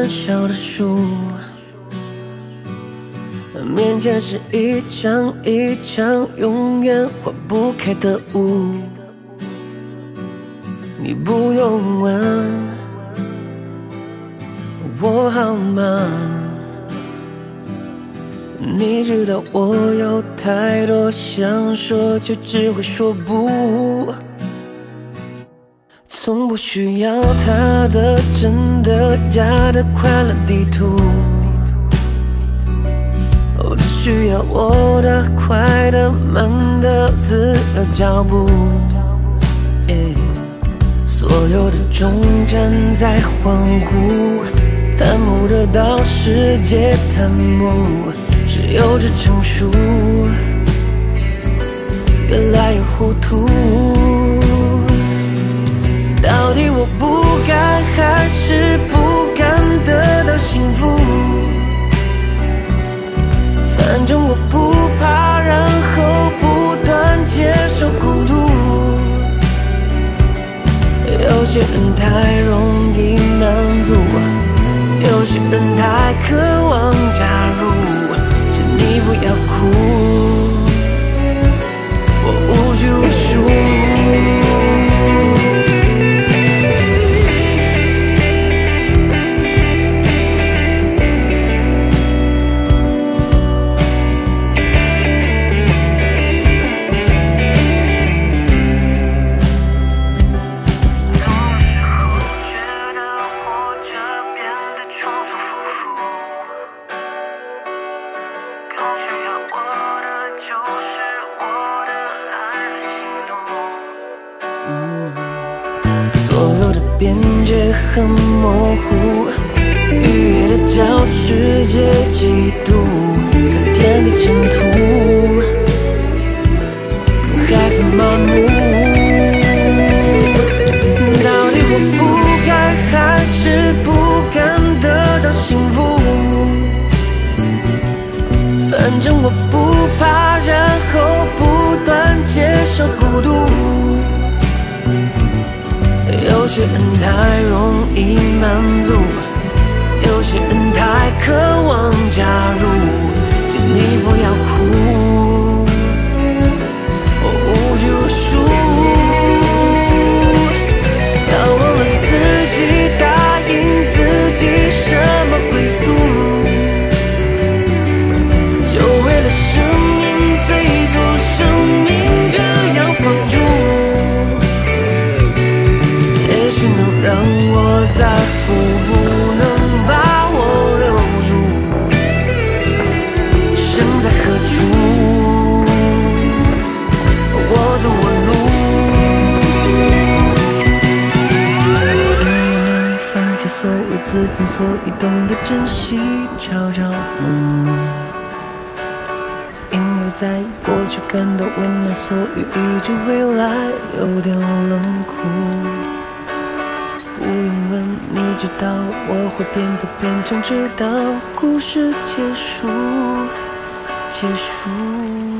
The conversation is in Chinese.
命燃烧的树，面前是一场一场永远化不开的雾。你不用问我好吗？你知道我有太多想说，却只会说不。从不需要他的真的假的快乐地图，我只需要我的快的慢的自由脚步。所有的终站在欢呼，谈不得到世界贪慕，是幼稚成熟，越来越糊涂。不怕，然后不断接受孤独。有些人太容易满足，有些人太渴望加入，请你不要哭，边界很模糊，愉悦的叫世界嫉妒，看天地尘土，更害怕麻木。到底我不该还是不敢得到幸福？反正我不怕，然后不断接受孤独。有些人太容易满足，有些人太让我在乎，不能把我留住。身在何处？我走我路。因为能放弃所有自尊，所以懂得珍惜朝朝暮暮。因为在过去感到温暖，所以预知未来有点冷酷。问，你知道我会边走边唱，直到故事结束，结束。